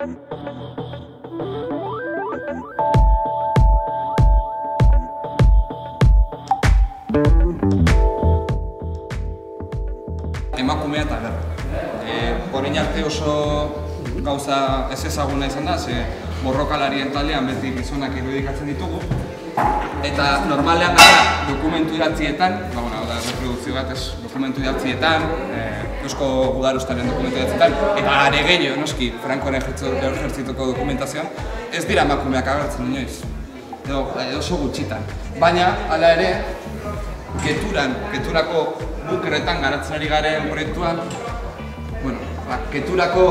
emakumea eta gerra. E, Horein arte oso gauza ez ezaguna izan da, ze borrokalarien taldean beti gizonak irudikatzen ditugu. Eta normalean gara dokumentu idatzietan, ba, bueno, da reprodukzio bat ez, dokumentu idatzietan, e, Eusko Gudarustaren dokumentu idatzietan, eta are gehiago, noski, Frankoren ejertzituko dokumentazioan, ez dira emakumeak agertzen inoiz. Edo, oso gutxitan. Baina, hala ere, geturan, geturako bukerretan garatzen ari garen proiektuan, bueno, ba, geturako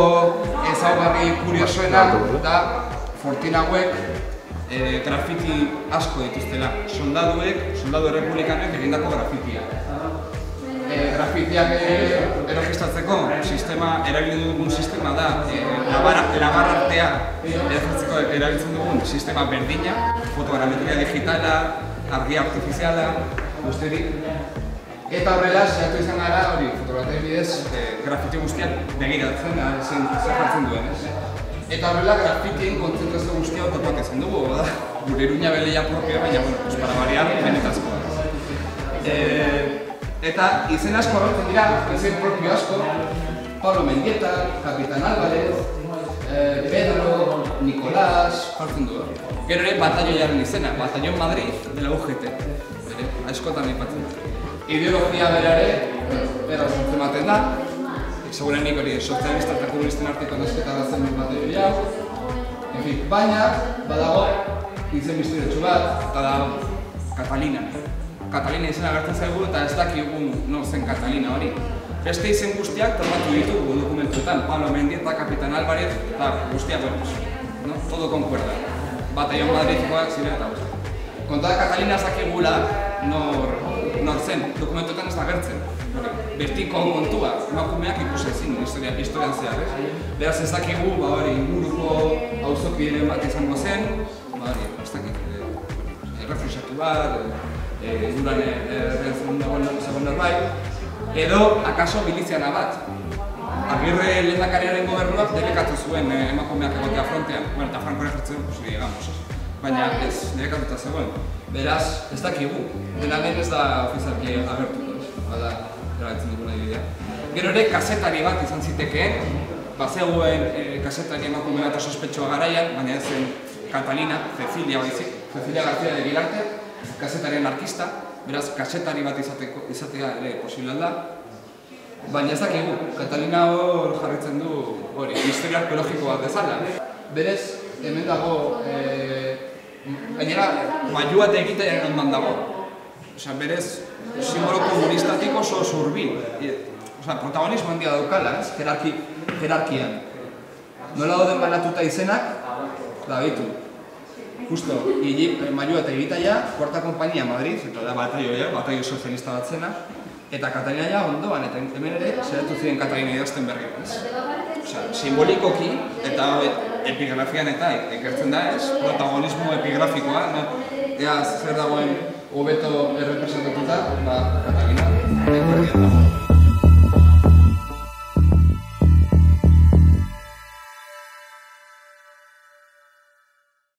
ezaugarri kuriosoena da Fortin hauek e, grafiti asko dituztela. Soldaduek, soldadu errepublikanek egindako grafitia. E, grafitiak e, erregistratzeko sistema, erabili dugun sistema da e, labar, labar artea erregistratzeko erabiltzen dugun sistema berdina, fotogrametria digitala, argia artifiziala, guztirik. Eta horrela, saiatu izan gara hori fotografia bidez e, grafiti guztiak begiratzen, da, zen zer jartzen duen, ez? Eta horrela, grafitien kontzentrazio guztia autopak ezin dugu, da? Gure iruña beleia propioa, baina, bueno, pues, para variar, benetazkoa. E, eta izen asko horretzen dira, izen propio asko, Pablo Mendieta, Kapitan Álvarez, eh, Pedro, Nicolás, jartzen du. Gero ere, batalloiaren izena, Batallon Madrid de la UGT. Bere, askotan aipatzen da. Ideologia bera ere, bera zentzematen da, seguren nik hori sozialista eta komunisten arteko nesketa da zen batalloia. En fin, baina, badago, izen misteriotsu bat, eta da Catalina. Catalina izena agertzen zaigu eta ez dakigun no zen Catalina hori. Beste izen guztiak tomatu ditugu dokumentuetan, Pablo Mendieta, Kapitan Álvarez, eta guztiak, bueno, no? todo concuerda. Batallon Madridkoak ziren eta guztiak. Konta Catalina ez dakigula nor, nor zen, dokumentuetan ez agertzen. Bertiko kontua, emakumeak ikusi ezin historia, historian zehar, ez? Beraz ez dakigu, ba hori, inguruko auzokiren bat izango zen, ba hori, ez dakik, e, errefusatu bat, e, duran segun norbait, edo akaso biliziana bat. Agirre lehendakariaren gobernuak debekatu zuen eh, emakumeak egotea frontean, bueno, eta Franko ejertzen, pues, digamos, baina ez, debekatuta zegoen. Beraz, ez dakigu, dena den ez da ofizialki agertuko? Bada, erabiltzen duguna idea. Gero ere, kasetari bat izan zitekeen, bazegoen e, kasetari emakume bat sospetxoa garaian, baina ez zen Catalina, Cecilia baizik, Cecilia García de Vilarte, kasetarian arkista, beraz, kasetari bat izateko, izatea ere posible da. Baina ez dakigu, Catalina hor jarritzen du hori, misterio arkeologiko bat bezala. Berez, hemen dago, e, gainera, maiu bat egitean ondan dago. Osea, berez, simbolo komunistatik oso zurbil. Osea, protagonismo handia daukala, ez? Jerarki, jerarkian. Nola dauden banatuta izenak, da bitu. Justo, hili, maiu eta egitaia, Kuarta Kompainia Madrid, eta da batalloia, batallo sozialista bat zena, eta Katalina ja ondoan, eta hemen ere, zeratu ziren Katalina idazten berri? Osea, simbolikoki, eta epigrafian eta ekertzen da, ez? Protagonismo epigrafikoa, no? Ea, zer dagoen hobeto errepresentatuta, ba, Katalina,